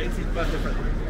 18 pound different?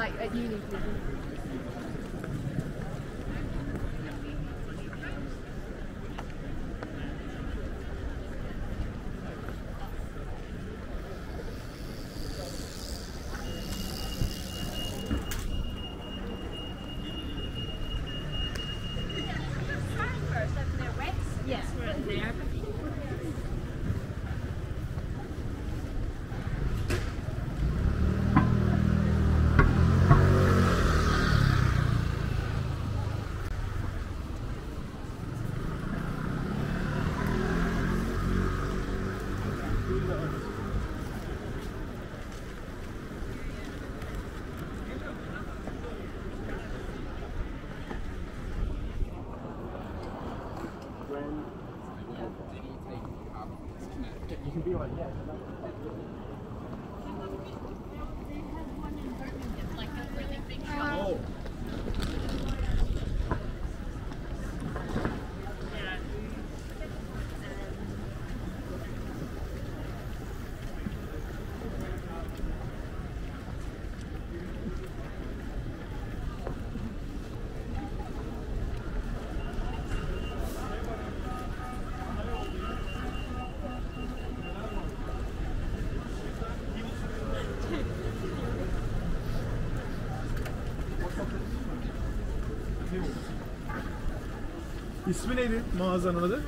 like at uni İsmi neydi mağazanın adı?